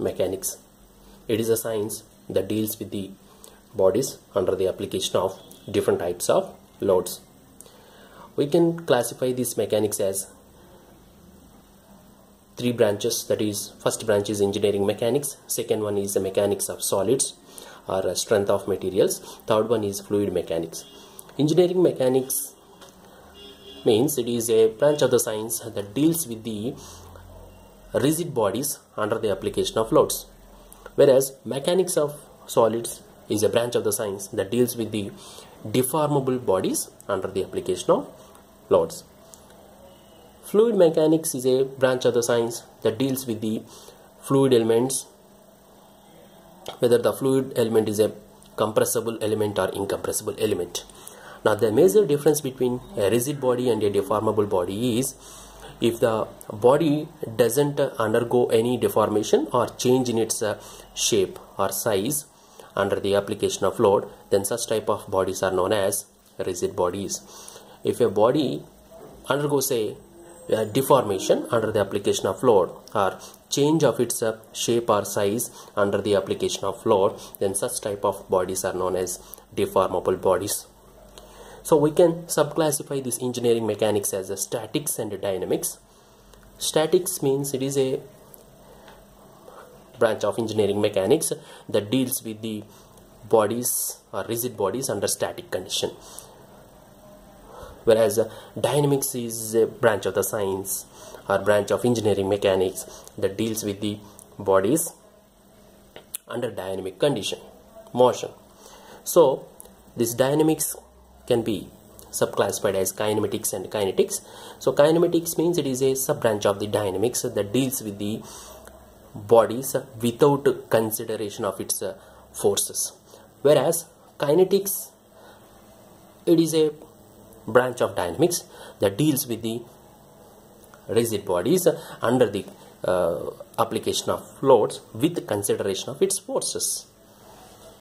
mechanics. It is a science that deals with the bodies under the application of different types of loads. We can classify this mechanics as three branches that is first branch is engineering mechanics second one is the mechanics of solids or strength of materials third one is fluid mechanics engineering mechanics means it is a branch of the science that deals with the rigid bodies under the application of loads. Whereas mechanics of solids is a branch of the science that deals with the deformable bodies under the application of loads. Fluid mechanics is a branch of the science that deals with the fluid elements whether the fluid element is a compressible element or incompressible element. Now the major difference between a rigid body and a deformable body is if the body doesn't undergo any deformation or change in its uh, shape or size under the application of load then such type of bodies are known as rigid bodies. If a body undergoes a, deformation under the application of load or change of its uh, shape or size under the application of load then such type of bodies are known as deformable bodies so we can subclassify this engineering mechanics as a statics and dynamics. Statics means it is a branch of engineering mechanics that deals with the bodies or rigid bodies under static condition. Whereas uh, dynamics is a branch of the science or branch of engineering mechanics that deals with the bodies under dynamic condition, motion. So this dynamics can be subclassified as kinematics and kinetics. So kinematics means it is a sub branch of the dynamics that deals with the bodies without consideration of its forces. Whereas kinetics it is a branch of dynamics that deals with the rigid bodies under the uh, application of loads with consideration of its forces.